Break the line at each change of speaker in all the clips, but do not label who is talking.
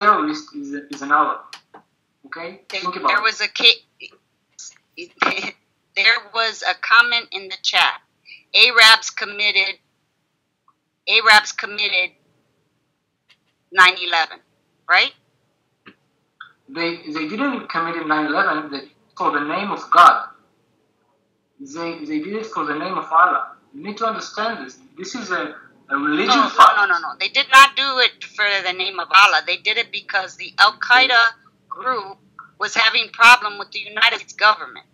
terrorist is, is an Arab. Okay?
There,
Think about
there was a there was a comment in the chat. Arabs committed Arabs committed 9/11, right?
They, they didn't commit 9-11 they, for the name of God. They, they did it for the name of Allah. You need to understand this. This is a, a religion
No,
fight.
no, no, no, no. They did not do it for the name of Allah. They did it because the Al Qaeda group was having problem with the United States government.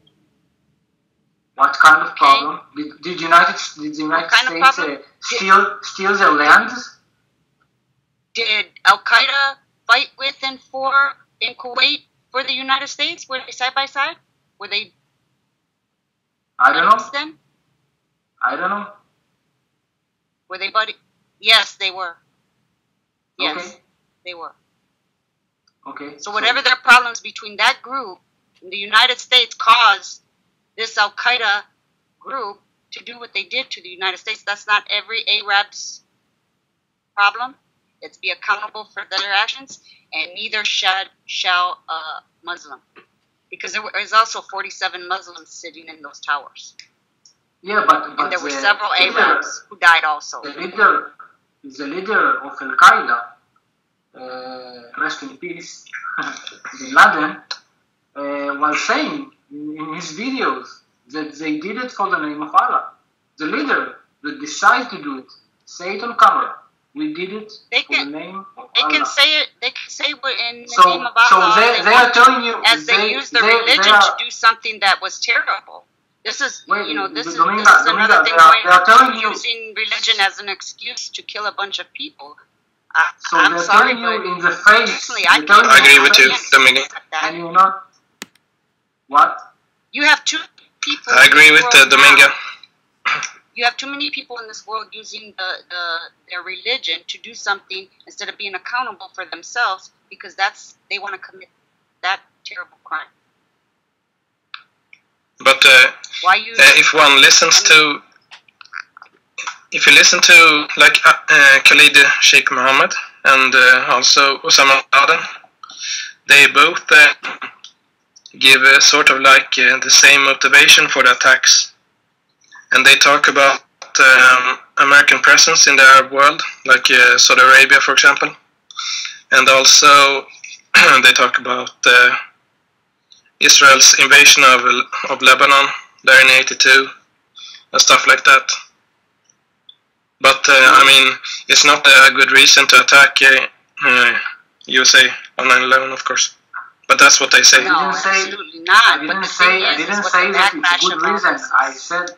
What kind of
Okay.
problem? Did, did United did the United
kind
States uh, steal steal their lands?
Did Al Qaeda fight with and for in Kuwait for the United States? Were they side by side? Were they
I don't know.
then?
I don't know.
Were they buddy? Yes, they were. Yes,
Okay.
they were.
Okay.
So whatever their problems between that group and the United States caused this Al Qaeda group to do what they did to the United States. That's not every Arab's problem. It's be accountable for their actions, and neither should shall a Muslim, because there was also 47 Muslims sitting in those towers,
Yeah, but but
and there were
the
several
leader-
Arabs who died also.
The leader, the leader of Al Qaeda, uh, rest in peace, Bin Laden, uh, was saying in, in his videos that they did it for the name of Allah. The leader that decided to do it, say it on camera. We did it
They
for
can-
the name of
They
Allah.
can say it. They can say what in the
so,
name of Allah.
so they,
they
they are telling you
as they,
they,
use their
they- they
religion
are-
to do something that was terrible. This is,
Wait,
you know, this is,
Dominga,
this is
Dominga,
another thing
they are-
going
they are telling you-
using religion as an excuse to kill a bunch of people. I,
So
I'm
they're
sorry,
telling you
but
in the face.
personally, I
they're telling
can't
I agree with you,
can't
Domingo.
accept that.
And you're not. What?
You have two people.
I agree with uh,
world now- You have too many people in this world using the, the their religion to do something instead of being accountable for themselves because that's they want to commit that terrible crime.
But uh, uh, if one listens to, if you listen to like uh, uh, Khalid Sheikh Mohammed and uh, also Osama bin Laden, they both uh, give uh, sort of like uh, the same motivation for the attacks, and they talk about um, American presence in the Arab world, like uh, Saudi Arabia, for example, and also they talk about. Uh, Israel's invasion of of Lebanon there in '82 and stuff like that. But uh, I mean, it's not a good reason to attack uh, uh, USA on 9/11, of course. But that's what they say.
no,
didn't say-
absolutely not.
I didn't
the
say I
is, is
didn't
what
say that it's a good
about
reason.
this
I said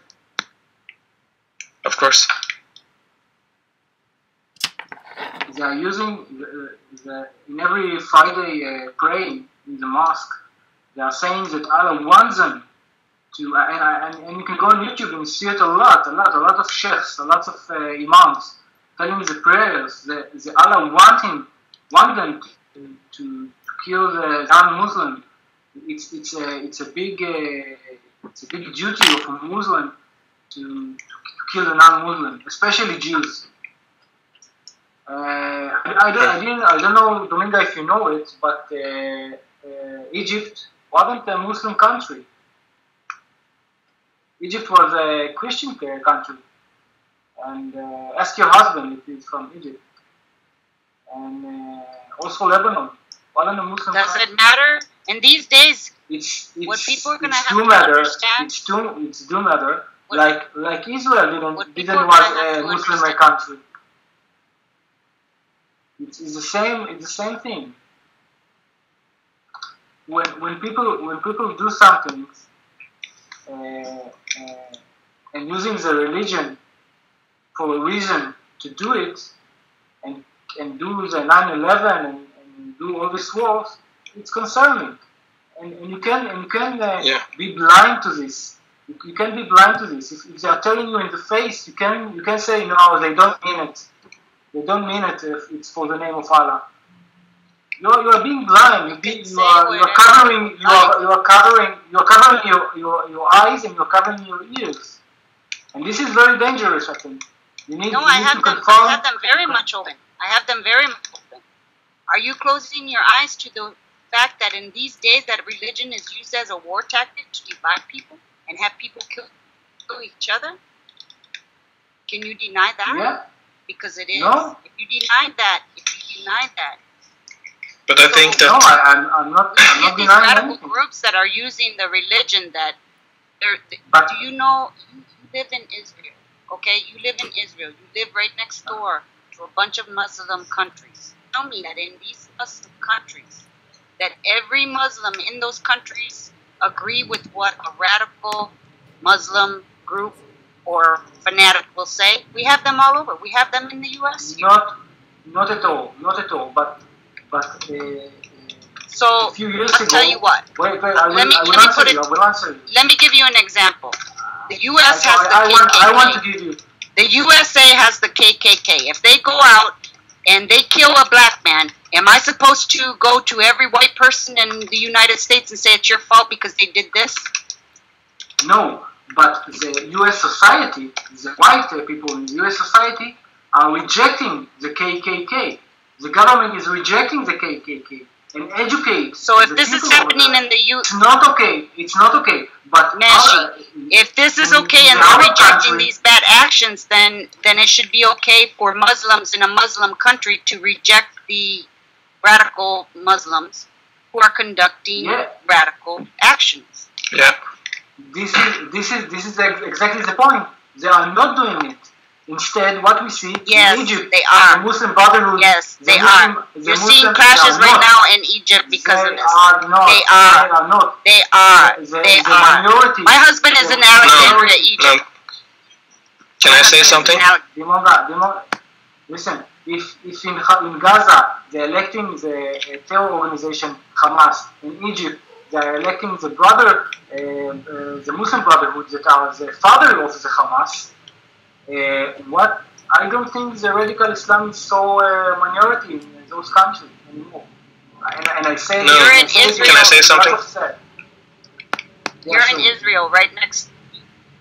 Of course.
they are using the, the, in every Friday uh, praying in the mosque. They are saying that Allah wants them to, and, and, and you can go on YouTube and see it a lot, a lot, a lot of sheikhs, a lot of uh, imams telling the prayers that, that Allah want him, want them to, to kill the non-Muslim. It's it's a it's a big uh, it's a big duty of a Muslim to, to kill the non-Muslim, especially Jews. Uh, I, I, don't, I didn't I don't know Dominga if you know it, but uh, uh, Egypt wasn't a Muslim country. Egypt was a Christian country, and uh, ask your husband if he's from Egypt, and uh, also Lebanon wasn't a Muslim
Does
country.
it matter? In these days,
It's, it's,
What people are gonna
it's
have
do
to
matter.
understand-
It's do it's do matter.
What-
like like Israel didn't didn't was a Muslim
understand-
country. It's, it's the same. It's the same thing. When when people when people do something uh, uh, and using the religion for a reason to do it and and do the 9/11 and, and do all these wars, it's concerning. And, and you can and you can uh,
Yeah.
be blind to this. You, you can be blind to this. If, if they are telling you in the face, you can you can say no, they don't mean it. They don't mean it if it's for the name of Allah. You're, you're being blind. You're, being, you are you're covering
you
you are, you are covering you're covering your, your, your eyes and you're covering your ears. And this is very dangerous. I think you need,
no,
you
I
need
have them. I have them very much open. I have them very much open. Are you closing your eyes to the fact that in these days that religion is used as a war tactic to divide people and have people kill, kill each other? Can you deny that?
Yeah.
Because it is.
No.
If you deny that, if you deny that,
But I think
No,
that
I, I'm, I'm not. I'm
get
not
these radical
anything.
groups that are using the religion that.
But-
do you know you, you live in Israel? Okay, you live in Israel. You live right next door to a bunch of Muslim countries. Tell me that in these Muslim countries, that every Muslim in those countries agree with what a radical Muslim group or fanatic will say. We have them all over. We have them in the U.S.
Not, not at all. Not at all. But, but uh, uh,
So
a few years
I'll
ago.
tell you what.
Wait, wait. I will,
Let me-
I will
let me put
you.
it-
I will answer you.
Let me give you an example. The U.S.
I,
has the
I, I want, I
KKK.
want to give you.
The USA has the KKK. If they go out and they kill a black man, am I supposed to go to every white person in the United States and say it's your fault because they did this?
No, but the U.S. society, the white people in the U.S. society, are rejecting the KKK. The government is rejecting the KKK and educate.
So if this is happening in the U,
it's not okay. It's not okay. But
Meshi,
other-
if this is okay and they're rejecting
country-
these bad actions, then then it should be okay for Muslims in a Muslim country to reject the radical Muslims who are conducting
Yeah.
radical actions.
yeah,
this is this is this is exactly the point. They are not doing it. Instead, what we see
Yes,
in Egypt,
they are.
the Muslim Brotherhood.
Yes,
the
they
Muslim-
are.
the
You're
Muslims,
seeing
they
clashes right
not.
now in Egypt because
they
of this.
are not.
They are.
They are not.
They are.
The,
They
the
are.
minority.
My husband is in
the
Alexandria,
minority-
Egypt.
no. Can I say something?
Dominga, Dominga, listen, if, if in, in Gaza they're electing the uh, terror organization Hamas, in Egypt they're electing the brother, uh, uh, the Muslim Brotherhood that are the father of the Hamas, what I don't think the radical Islam is so uh, minority in those countries anymore. And, and I say,
No. You're
in
I say
Israel.
Can I say something?
lot of sad. Yeah,
you're in
sure.
Israel, right next.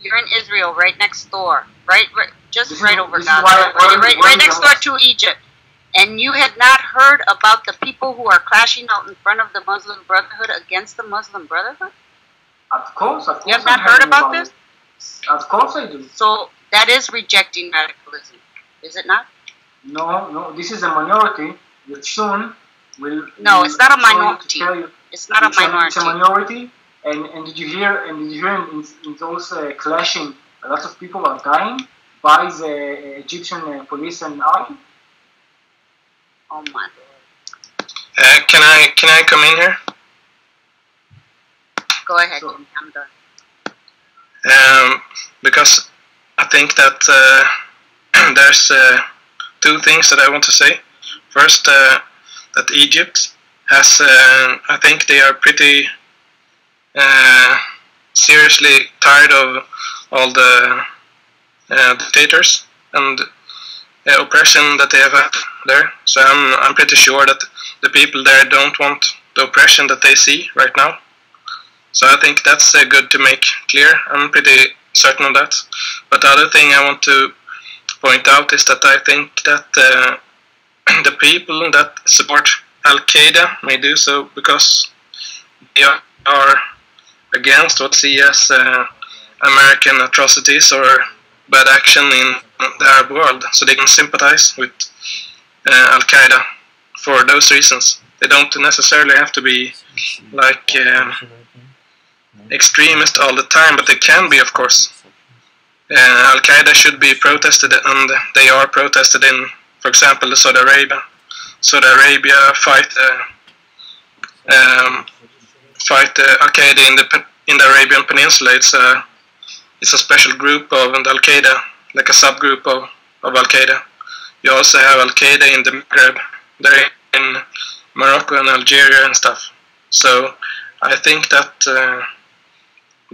You're in Israel, right next door, right, right just
This is-
right over
this is
Gaza, right, right, right next door to Egypt. And you had not heard about the people who are clashing out in front of the Muslim Brotherhood against the Muslim Brotherhood?
Of course, of course.
You have
I'm
not heard
hearing
about this?
Of course I do.
So that is rejecting radicalism, is it not?
No, no, this is a minority that soon will.
No,
will
it's not a minority.
tell you-
It's not a
it's
minority.
it's a minority, and, and did you hear? And did you hear in, in those uh, clashing? A lot of people are dying by the Egyptian uh, police and army.
Oh my.
Uh, can I can I come in here?
Go ahead,
So-
I'm done.
Um, because I think that uh, there's uh, two things that I want to say. First, uh, that Egypt has, uh, I think they are pretty uh, seriously tired of all the dictators and oppression that they have had there. So I'm, I'm pretty sure that the people there don't want the oppression that they see right now. So I think that's uh, good to make clear. I'm pretty certain of that. But the other thing I want to point out is that I think that uh, the people that support Al Qaeda may do so because they are, against what see as uh, American atrocities or bad action in the Arab world, so they can sympathize with uh, Al Qaeda for those reasons. They don't necessarily have to be like. Um, extremist all the time, but they can be, of course. Uh, Al Qaeda should be protested, and they are protested in, for example, Saudi Arabia. Saudi Arabia fight uh, um, fight uh, Al Qaeda in the in the Arabian Peninsula. It's a it's a special group of Al Qaeda, like a subgroup of, of Al Qaeda. You also have Al Qaeda in the Maghreb, there in Morocco and Algeria and stuff. So I think that. Uh,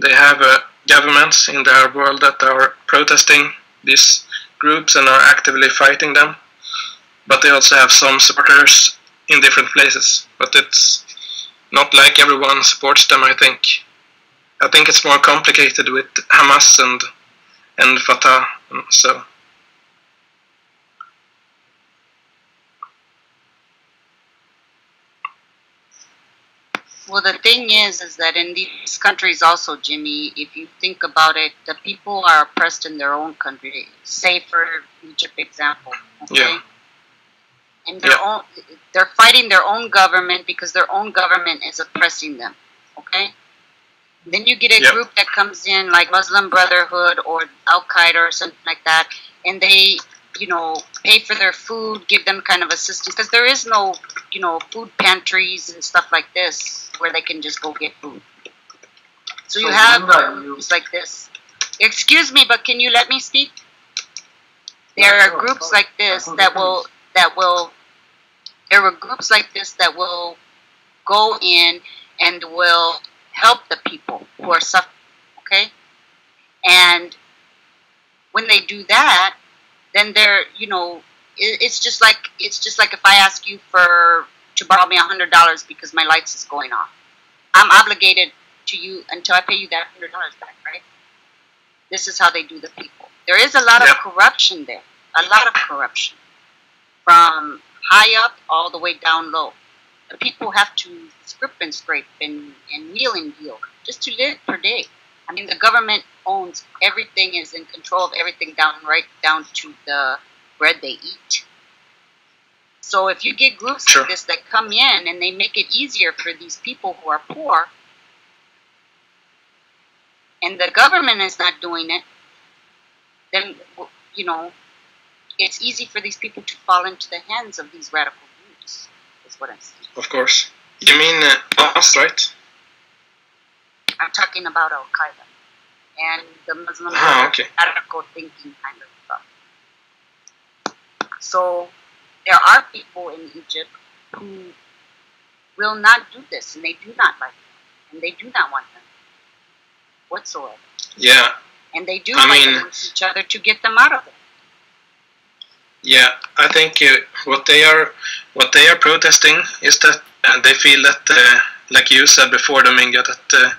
they have uh, governments in the Arab world that are protesting these groups and are actively fighting them. But they also have some supporters in different places. But it's not like everyone supports them, I think. I think it's more complicated with Hamas and and Fatah. So
Well, the thing is, is that in these countries also, Jimmy, if you think about it, the people are oppressed in their own country. Say for Egypt example, okay?
Yeah.
And their
Yeah.
own, they're fighting their own government because their own government is oppressing them, okay? Then you get a
Yeah.
group that comes in like Muslim Brotherhood or Al Qaeda or something like that, and they, you know, pay for their food, give them kind of assistance because there is no, you know, food pantries and stuff like this where they can just go get food. So you
So,
have
you-
groups like this. Excuse me, but can you let me speak? There
Yeah,
are
sure,
groups like this that will that will. There are groups like this that will go in and will help the people who are suffering. Okay, and when they do that, then they're you know it's just like it's just like if I ask you for to borrow me a hundred dollars because my lights is going off, I'm obligated to you until I pay you that hundred dollars back, right? This is how they do the people. There is a lot of corruption there, a lot of corruption from high up all the way down low. The people have to scrape and scrape and, and wheel and deal just to live per day. I mean, the government owns everything, is in control of everything down right down to the bread they eat. So if you get groups
Sure.
like this that come in and they make it easier for these people who are poor, and the government is not doing it, then you know it's easy for these people to fall into the hands of these radical groups. Is what I'm saying.
Of course. You mean uh, us, right?
I'm talking about Al Qaeda and the Muslim
Ah, okay.
radical thinking kind of stuff. So there are people in Egypt who will not do this, and they do not like it, and they do not want them whatsoever,
Yeah.
and they do
I
fight
mean-
each other to get them out of it.
Yeah, I think uh, what they are what they are protesting is that uh, they feel that, uh, like you said before, Domingo, that uh,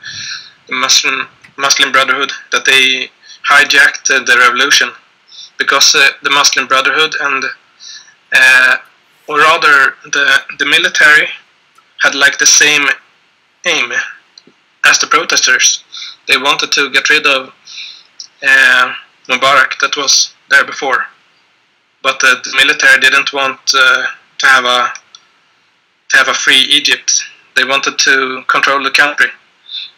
the Muslim Muslim Brotherhood that they hijacked uh, the revolution because uh, the Muslim Brotherhood and uh, or rather the the military had like the same aim as the protesters. They wanted to get rid of uh, Mubarak that was there before but the military didn't want uh, to have a to have a free Egypt. They wanted to control the country,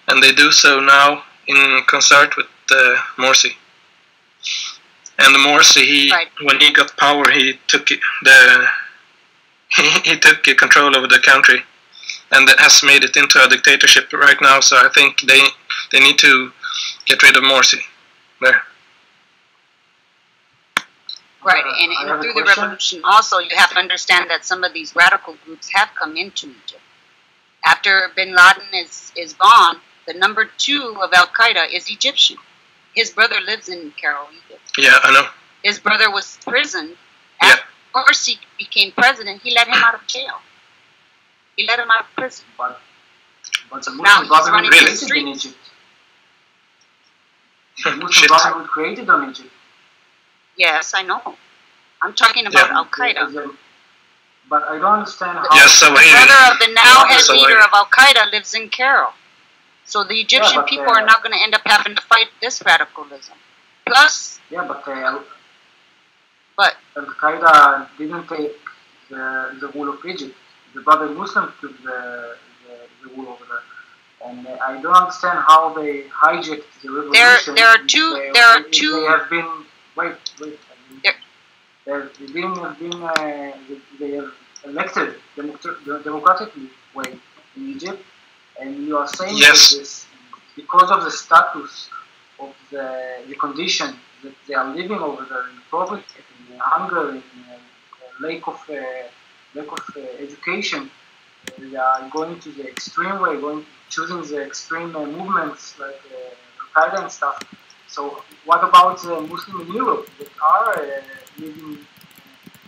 and they do so now in concert with uh, Morsi. And Morsi, he
Right.
when he got power, he took the he, he took control over the country, and that has made it into a dictatorship right now. So I think they they need to get rid of Morsi there.
Right, and, and through the revolution also, you have to understand that some of these radical groups have come into Egypt. After bin Laden is, is gone, the number two of Al Qaeda is Egyptian. His brother lives in Cairo,
Yeah, I know.
His brother was imprisoned.
Yeah.
After Morsi became president, he let him out of jail. He let him out of prison.
But, but the
Now
Muslim
he's
government
running
the
created in
streets.
Egypt. The Muslim
Shit.
government created on Egypt.
Yes, I know. I'm talking about
Yeah.
Al Qaeda.
But I don't understand how.
Yes, so
The
he-
brother of the now head leader of Al Qaeda lives in Cairo. So the Egyptian
but,
people
uh,
are not going to end up having to fight this radicalism. Plus,
Yeah, but uh,
but
Al Qaeda didn't take the, the rule of Egypt. The brother Muslims took the, the, the rule over there. And uh, I don't understand how they hijacked the revolution.
there there are two-
They,
there are two-
They have been wait, wait. I mean,
There-
they have been have been uh, they have elected democratically way in Egypt, and you are saying
Yes.
that this because of the status of the the condition that they are living over there in poverty, in hunger, in uh, lack of uh, lack of uh, education. Uh, they are going to the extreme way, going choosing the extreme uh, movements like uh, Al Qaeda and stuff. So, what about the Muslim in Europe that are uh, living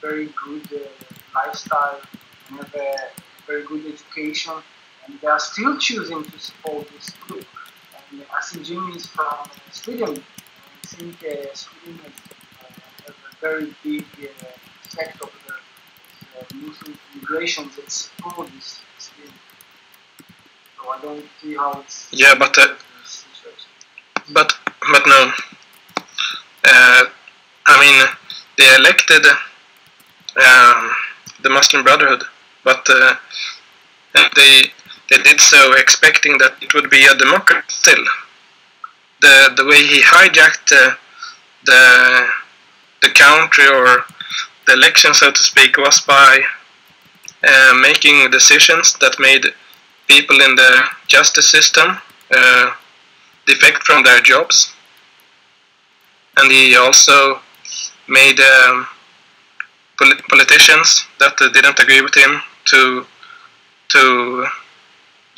very good uh, lifestyle have a very good education, and they are still choosing to support this group? And I think Jimmy is from uh, Sweden. I think uh, Sweden has, uh, a very big uh, sect of the uh, Muslim immigration that support this, thing. So I don't see how it's.
Yeah, but uh, but but no. Uh, I mean, they elected um, the Muslim Brotherhood, but uh, they they did so expecting that it would be a democracy still. The the way he hijacked uh, the the country or the election, so to speak, was by uh, making decisions that made people in the justice system uh, defect from their jobs. And he also made um, polit politicians that didn't agree with him to to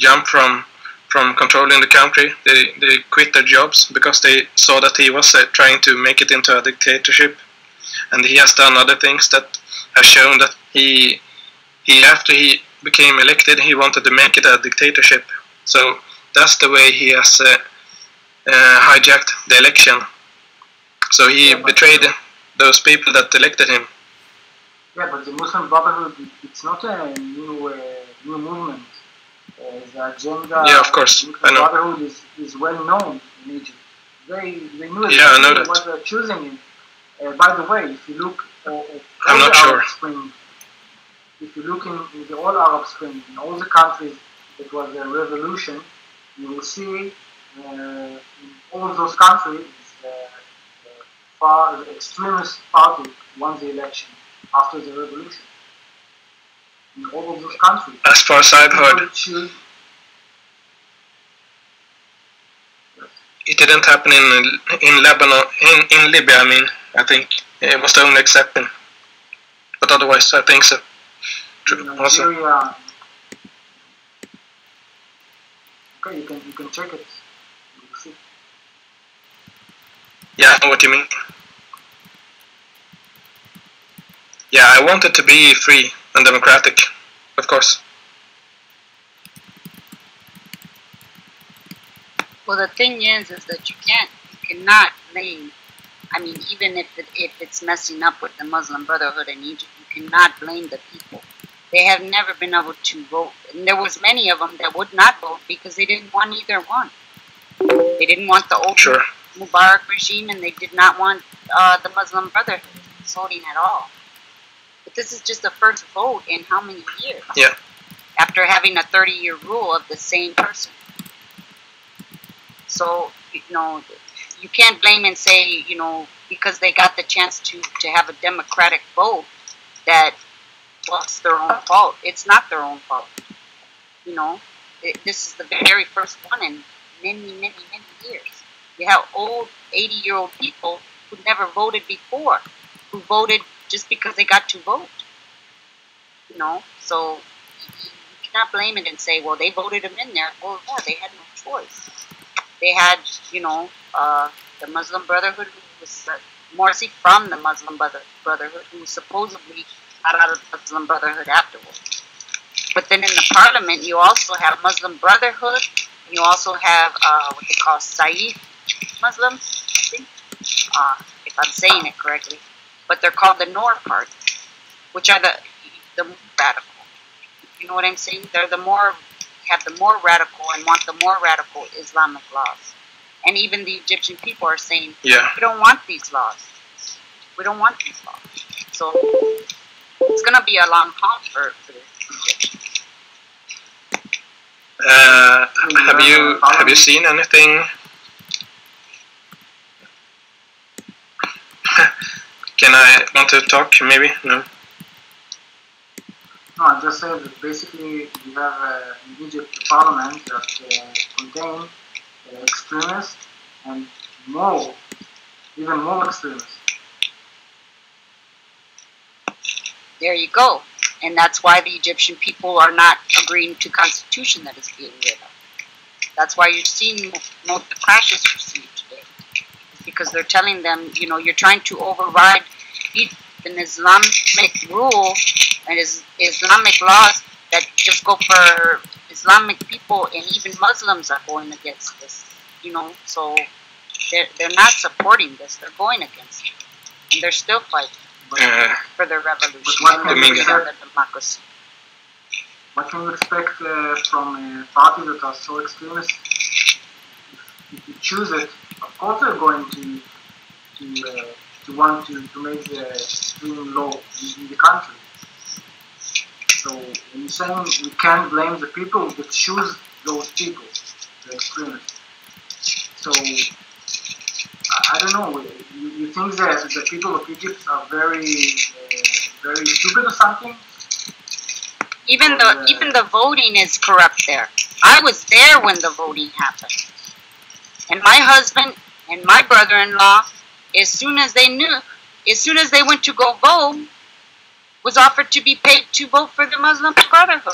jump from from controlling the country. They they quit their jobs because they saw that he was uh, trying to make it into a dictatorship, and he has done other things that have shown that he he after he became elected he wanted to make it a dictatorship. So that's the way he has uh, uh, hijacked the election. So he
Yeah,
betrayed those people that elected him.
Yeah, but the Muslim Brotherhood, it's not a new uh, new movement. Uh, the agenda
Yeah, of course,
the
I know.
Brotherhood is, is well known in Egypt. They, they knew
Yeah, I know that.
what they're choosing. in. Uh, by the way, if you look uh, at
I'm
all
not
the
sure.
Arab Spring, if you look in, in the all Arab Spring, in all the countries that was a revolution, you will see uh, in all those countries uh, the, far, the extremist party won the election after the revolution. In all of those countries.
As far as I've heard, it didn't happen in in Lebanon, in in Libya. I mean, I think it was the only exception. But otherwise, I think so. True. Also,
Okay, you can you can check it.
Yeah, I know what you mean. Yeah, I want it to be free and democratic, of course.
Well, the thing is, is that you can't, you cannot blame. I mean, even if it, if it's messing up with the Muslim Brotherhood in Egypt, you cannot blame the people. They have never been able to vote, and there was many of them that would not vote because they didn't want either one. They didn't want the old
Sure.
Mubarak regime, and they did not want uh, the Muslim Brotherhood voting at all. But this is just the first vote in how many years?
Yeah.
After having a 30-year rule of the same person. So, you know, you can't blame and say, you know, because they got the chance to, to have a democratic vote that, well, it's their own fault. It's not their own fault. You know, it, this is the very first one in many, many, many years. You have old 80 year old people who never voted before, who voted just because they got to vote. You know, so you cannot blame it and say, well, they voted them in there. Well, yeah, they had no choice. They had, you know, uh, the Muslim Brotherhood, who was uh, Morsi from the Muslim Brother- Brotherhood, who supposedly got out of the Muslim Brotherhood afterwards. But then in the parliament, you also have Muslim Brotherhood, you also have uh, what they call Saif Muslims, I think, uh, if I'm saying it correctly. But they're called the Noor Party, which are the the radical. You know what I'm saying? They're the more have the more radical and want the more radical Islamic laws. And even the Egyptian people are saying
Yeah.
we don't want these laws. We don't want these laws. So it's gonna be a long haul for, for the Egyptians.
Uh, have you have you seen anything? Can I want to talk? Maybe no.
No, I just said that basically we have uh, in Egypt a parliament that uh, contain uh, extremists and more, even more extremists.
There you go. And that's why the Egyptian people are not agreeing to constitution that is being rid of. That's why you're seeing most of the clashes you're seeing today. It's because they're telling them, you know, you're trying to override the- an Islamic rule and is Islamic laws that just go for Islamic people and even Muslims are going against this. You know, so they're they're not supporting this. They're going against it. And they're still fighting
Uh,
for their revolution
what
and
can
their
we
freedom
say?
and democracy.
what can you expect uh, from a party that are so extremist? If, if you choose it, they're going to to, uh, to want to, to make the extreme law in, in the country. So you're saying we can't blame the people that choose those people, the extremists. So I, don't know. You, you think that the people of Egypt are very uh, very stupid or something?
Even the even the voting is corrupt there. I was there when the voting happened, and my husband and my brother-in-law, as soon as they knew, as soon as they went to go vote, was offered to be paid to vote for the Muslim Brotherhood.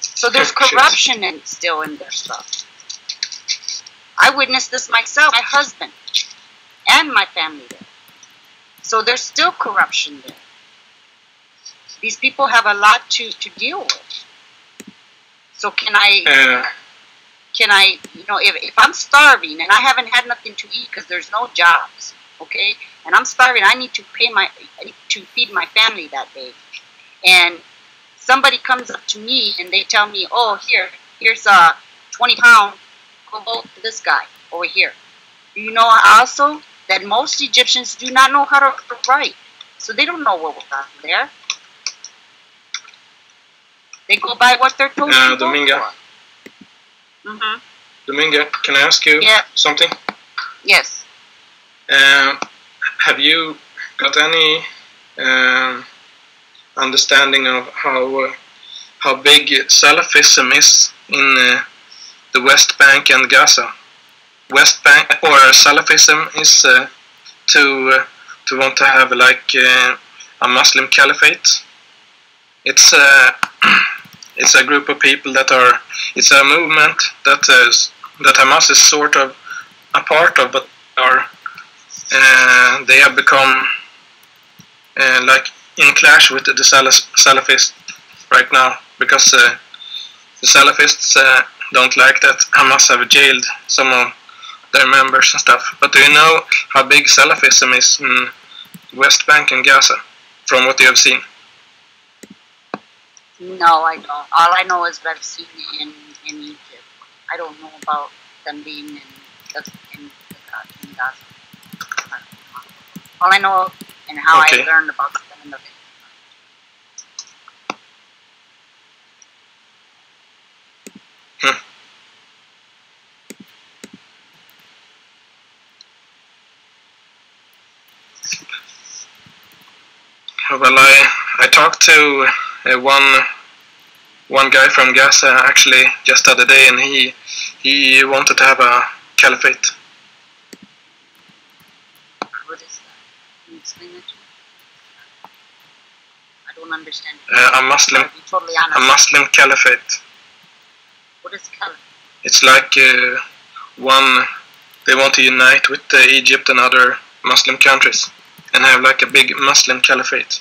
So there's corruption in, still in their stuff. I witnessed this myself, my husband, and my family there. So there's still corruption there. These people have a lot to, to deal with. So can I
Uh,
can I, you know, if, if I'm starving and I haven't had nothing to eat because there's no jobs, okay, and I'm starving, I need to pay my, I need to feed my family that day, and somebody comes up to me and they tell me, oh, here, here's a 20 pound, go vote for this guy over here. You know also that most Egyptians do not know how to write, so they don't know what was on there. They go by what they're told
Uh,
to
Dominga.
Mm-hmm.
Dominga, can I ask you
Yeah.
something?
Yes.
Um, have you got any um, understanding of how uh, how big Salafism is in uh, the West Bank and Gaza? West Bank or Salafism is uh, to uh, to want to have like uh, a Muslim caliphate. It's uh, it's a group of people that are it's a movement that is that Hamas is sort of a part of, but are uh, they have become uh, like in clash with the Salaf- Salafists right now because uh, the Salafists uh, don't like that Hamas have jailed some of their members and stuff. But do you know how big Salafism is in West Bank and Gaza from what you have seen?
No, I don't. All I know is what I've seen in, in Egypt. I don't know about them being in, the, in, the, in Gaza. All I know and how
Okay.
I learned about them in the hmm.
Well, I I talked to one one guy from Gaza actually just the other day, and he he wanted to have a caliphate.
What is that? Can you explain it to me? I don't understand.
Uh, a Muslim
totally
a Muslim caliphate.
what is caliphate?
It's like uh, one they want to unite with uh, Egypt and other Muslim countries and have like a big Muslim caliphate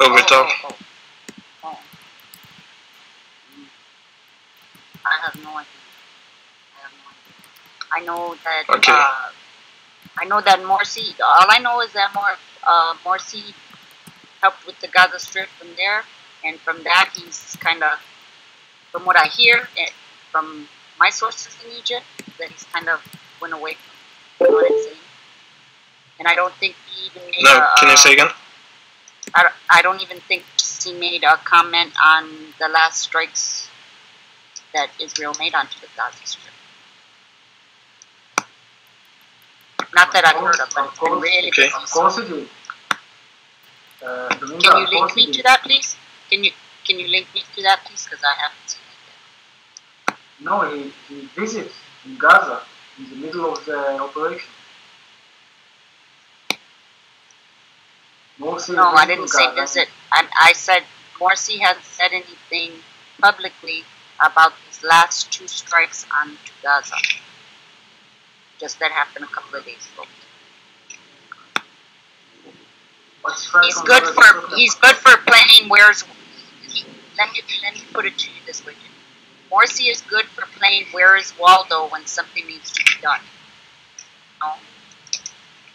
over it.
Oh, oh, oh. Mm. I have no idea. I have no idea. I know that.
Okay.
Uh, I know that Morsi. All I know is that Mor, uh, Morsi helped with the Gaza Strip from there, and from that he's kind of, from what I hear eh, from my sources in Egypt, that he's kind of went away from. What I'm saying? And I don't think he even made
No,
a,
can you
uh,
say again?
I, don't- I don't even think he made a comment on the last strikes that Israel made onto the Gaza Strip. Not that I've heard of, but it's been really
Okay.
busy.
Of course it is. Uh,
Can you link me to that, please? Can you can you link me to that, please? Because I haven't seen it
No, he, he visits in Gaza in the middle of the operation. Morsi.
No, I didn't say visit. I, I said Morsi hasn't said anything publicly about these last two strikes on Gaza. Just that happened a couple of days ago. He's good for he's good for playing where's let me let me put it to you this way. Morsi is good for playing where is Waldo when something needs to be done. You know?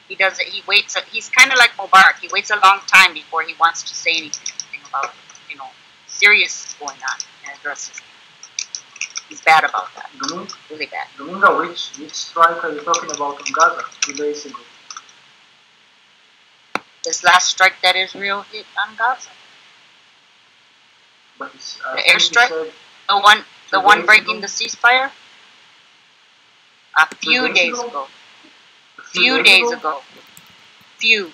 He does it he waits a, he's kinda like Mubarak. He waits a long time before he wants to say anything about, you know, serious going on and addresses it. He's bad about that,
Domin-
really bad.
Domingo, which which strike are you talking about on Gaza two days ago?
This last strike that Israel hit on Gaza,
But it's, I
The airstrike? the one, the one breaking
ago?
the ceasefire, a few
days ago?
ago, few days ago, few.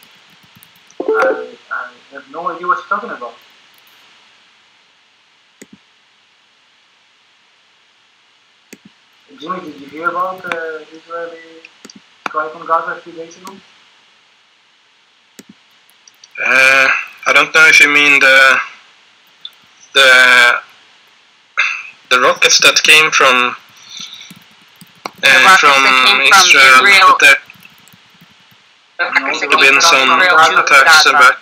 I, I have no idea what you're talking about. Jimmy, did you hear about uh, Israeli strike on Gaza a few days ago?
Uh, I don't know if you mean the the the rockets that came from uh,
rockets
from,
that came from
Israel.
Israel.
but There
The rockets that
there
have
came
been some attacks
Gaza.
back.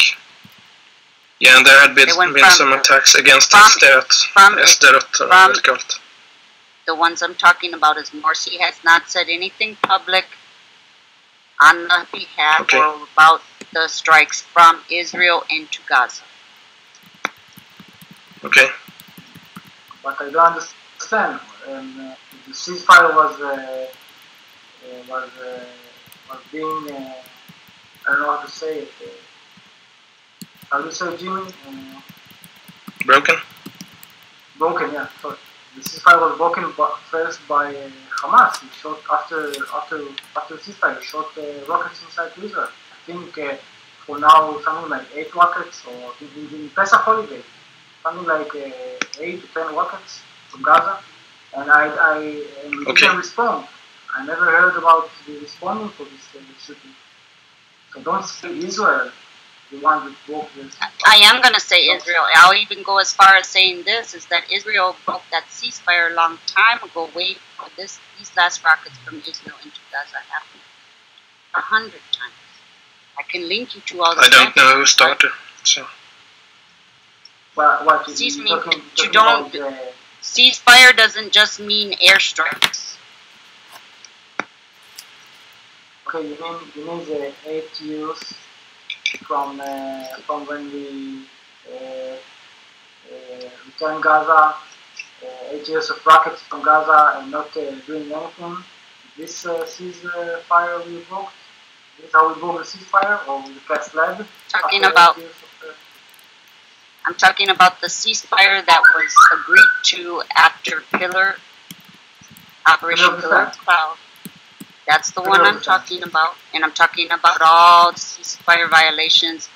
Yeah, and there had been, been
from-
some attacks against
from-
Esderot.
from-
Esderot, uh,
from-
what called.
The ones I'm talking about is Morsi has not said anything public on the behalf
Okay.
or about the strikes from Israel into Gaza.
Okay.
But I don't understand. Um, uh, the ceasefire was uh, uh, was uh, was being uh, I don't know how to say it. How do you say, Jimmy? Uh,
Broken?
broken, yeah. So the ceasefire was broken first by uh, Hamas. He shot after after after the ceasefire. Shot uh, rockets inside Israel. I think uh, for now something like eight rockets, or in, in, Pesach holiday, something like uh, eight to ten rockets from Gaza. And I I and we
Okay.
didn't respond. I never heard about the responding for this shooting. So don't say Israel, the one that broke this.
I am going to say Israel. I'll even go as far as saying this is that Israel broke that ceasefire a long time ago, way before this these last rockets from Israel into Gaza happened. A hundred times. I can link you to all the
I don't know who started. So
What, what you,
Excuse
you talking,
you don't-
about,
Ceasefire doesn't just mean airstrikes.
Okay, you mean you mean the eight years from uh, from when we uh, uh, returned Gaza, uh, eight years of rockets from Gaza and not uh, doing anything. This uh, ceasefire we broke. This is how we broke the ceasefire, or the cat's leg.
Talking about
of,
I'm talking about the ceasefire that was agreed to after Pillar Operation
Pillar of
Pillar of
Defense.
Cloud. That's the one I'm talking about, and I'm talking about all the ceasefire violations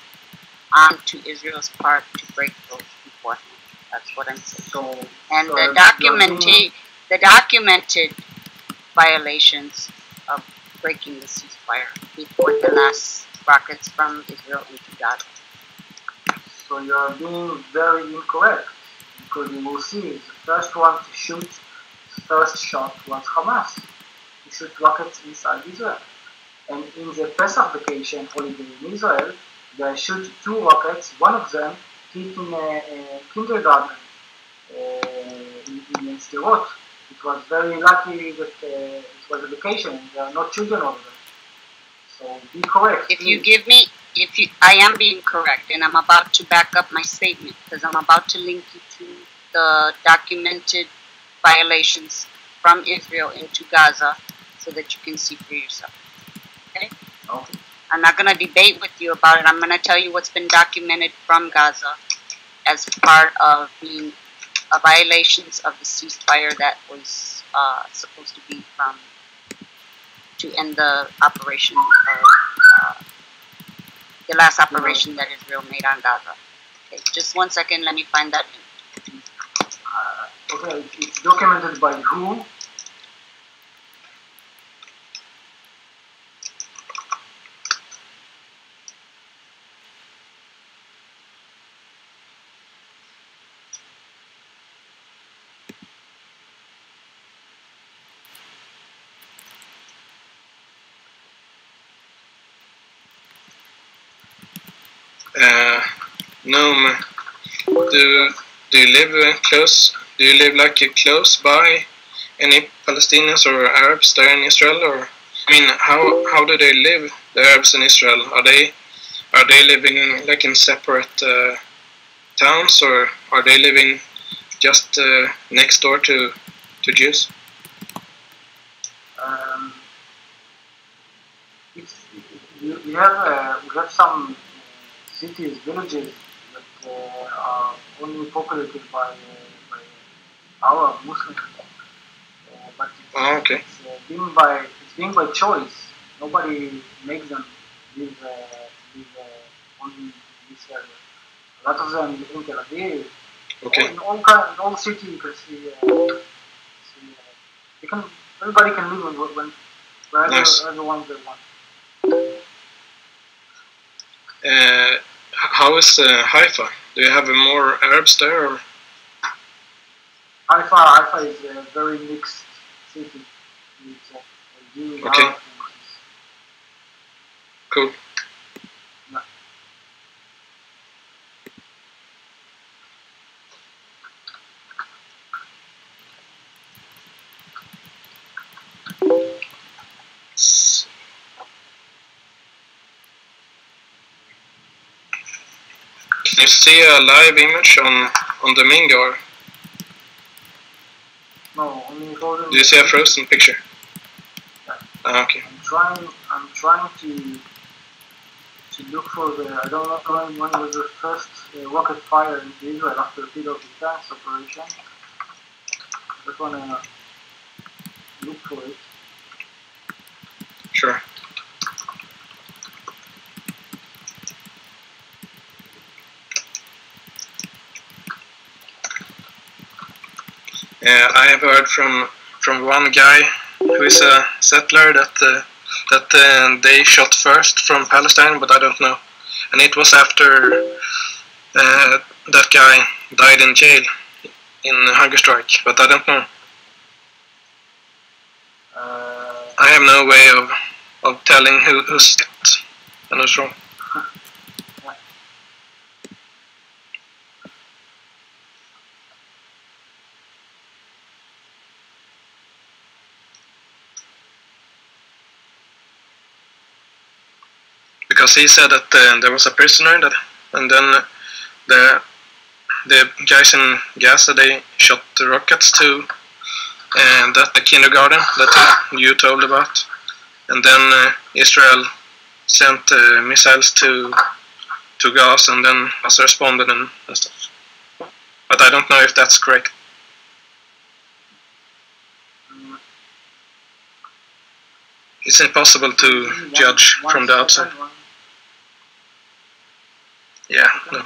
onto Israel's part to break those beforehand. That's what I'm saying.
so
And
so
the documented, the documented violations of breaking the ceasefire before the last rockets from Israel into Gaza.
So you are being very incorrect because you will see the first one to shoot, the first shot was Hamas. Shoot rockets inside Israel. And in the Pesach vacation holiday in Israel, they shoot two rockets. One of them hit in a, a kindergarten uh, in, in Sderot. It was very lucky that uh, it was a vacation and there are no children over there. So be correct.
If you give me, if you, I am being correct, and I'm about to back up my statement because I'm about to link you to the documented violations from Israel into Gaza, so that you can see for yourself.
Okay.
I'm not going to debate with you about it. I'm going to tell you what's been documented from Gaza as part of the uh, violations of the ceasefire that was uh, supposed to be from to end the operation of uh, the last operation that Israel made on Gaza. Okay, just one second. Let me find that.
Uh, okay, it's documented by who?
Uh, Noam, do do you live close? Do you live like close by any Palestinians or Arabs there in Israel, or I mean, how how do they live? The Arabs in Israel are they are they living in like in separate uh, towns, or are they living just uh, next door to to Jews?
Um, we, we have uh, we have some uh, cities, villages are only populated by, by our Muslims. Uh, but it's,
Oh, okay.
it's uh, being by it's being by choice. Nobody makes them live uh, live uh, only in this area. A lot of them live in Tel Aviv.
Okay.
In all kind, in all city you can see. Uh, see uh, you can everybody can live when, when wherever
Nice.
everyone they want.
Uh, how is uh, Haifa? Do you have more Arabs there? Or?
Haifa, Haifa is a very mixed city. It's uh,
Okay. Cool.
Yeah.
S- Can you see a live image on on Dominga? Or
No, only golden.
do you see a frozen picture?
Yeah.
Ah, okay.
I'm trying. I'm trying to to look for the. I don't know when, when was the first uh, rocket fire in Israel after the Pillar of Defense operation. I just wanna look for it.
Sure. Yeah, I have heard from from one guy who is a settler that uh, that uh, they shot first from Palestine, but I don't know. And it was after uh, that guy died in jail in a hunger strike, but I don't know.
Uh,
I have no way of of telling who, who's right and who's wrong. Because he said that uh, there was a prisoner that, and then the the guys in Gaza they shot the rockets to and that the kindergarten that you told about, and then uh, Israel sent uh, missiles to to Gaza, and then Gaza responded and, and stuff. But I don't know if that's correct. It's impossible to judge from the outside. Yeah, no.